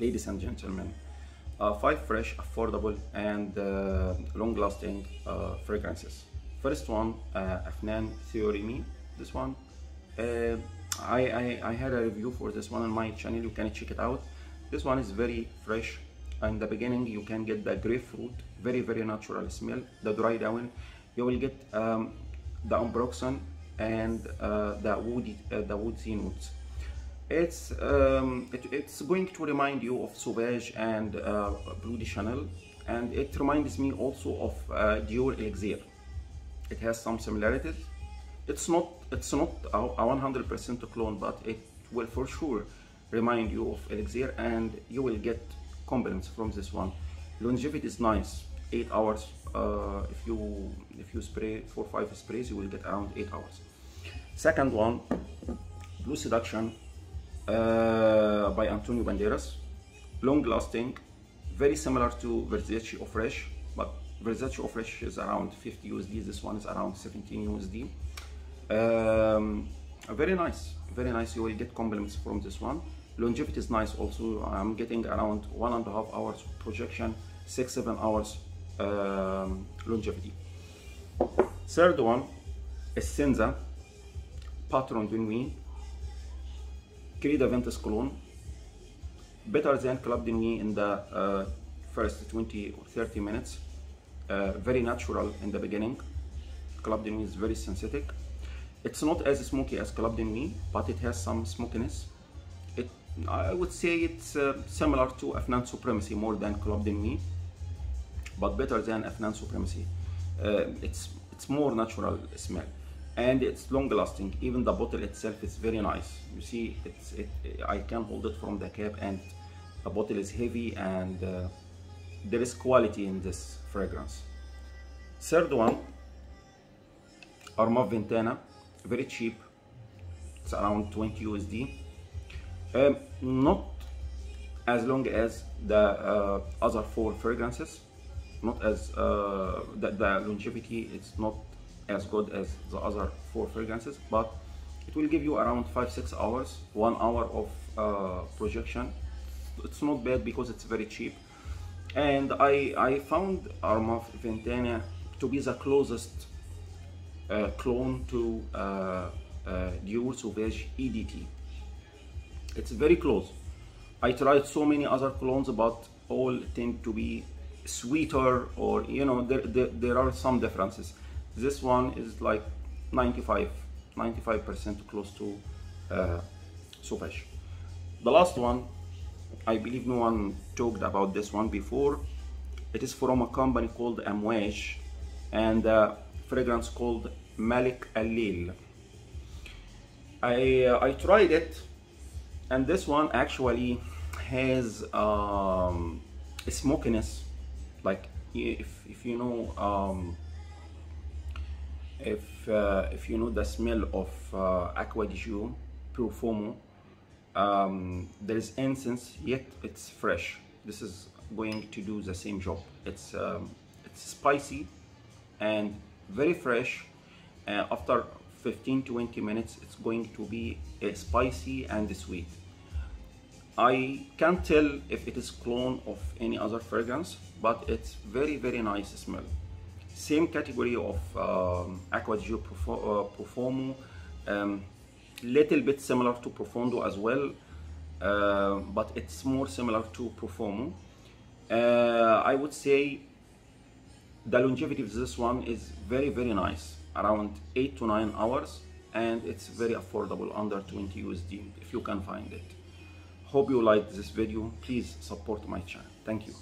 ladies and gentlemen uh, five fresh affordable and uh, long lasting uh, fragrances. First one uh, Afnan Theoremi this one. Uh, I, I, I had a review for this one on my channel you can check it out. This one is very fresh. In the beginning you can get the grapefruit very very natural smell the dry down you will get um, the ambroxan and uh, the woody the woodsy notes it's um, it, it's going to remind you of Sauvage and uh, Bleu de Chanel and it reminds me also of uh, Dior Elixir. It has some similarities. It's not it's not a 100% clone but it will for sure remind you of Elixir and you will get compliments from this one. Longevity is nice. Eight hours uh, if you if you spray four five sprays you will get around eight hours. Second one blue seduction uh, by Antonio Banderas. Long lasting very similar to Versace Eau Fraiche but Versace Eau Fraiche is around 50 USD this one is around 17 USD um, very nice very nice you will get compliments from this one. Longevity is nice also i'm getting around one and a half hours projection six seven hours um, longevity. Third one Essenza Patron de Nuit Creed Aventus Cologne better than Club Nuit in the uh, first 20 or 30 minutes. Uh, very natural in the beginning. Club Nuit is very synthetic. It's not as smoky as Club Nuit but it has some smokiness. It I would say it's uh, similar to Afnan Supremacy more than Club Nuit but better than Afnan Supremacy. It's it's more natural smell and it's long lasting. Even the bottle itself is very nice. You see it's it I can hold it from the cap and the bottle is heavy and uh, there is quality in this fragrance. Third one Armaf Ventana very cheap. It's around 20 USD um, not as long as the uh, other four fragrances. Not as uh, the, the longevity is not as good as the other four fragrances but it will give you around five six hours one hour of uh, projection. It's not bad because it's very cheap. And I, I found Armaf Ventana to be the closest uh, clone to uh, uh, Dior Sauvage EDT it's very close. I tried so many other clones but all tend to be sweeter or you know there, there, there are some differences this one is like 95 95% close to uh, the last one I believe no one talked about this one before. It is from a company called Amouage and uh, fragrance called Malik Alil I, uh, I tried it and this one actually has um, a smokiness. Like if, if you know um, if uh, if you know the smell of uh, Acqua di Gio Profumo um, there is incense yet it's fresh. This is going to do the same job. It's um, it's spicy and very fresh. Uh, after 15 20 minutes it's going to be uh, spicy and sweet. I can't tell if it is clone of any other fragrance but it's very very nice smell same category of um, Acqua di Gio uh, um, little bit similar to Profondo as well uh, but it's more similar to Profumo uh, I would say the longevity of this one is very very nice around 8 to 9 hours and it's very affordable under 20 USD if you can find it. Hope you liked this video. Please support my channel. Thank you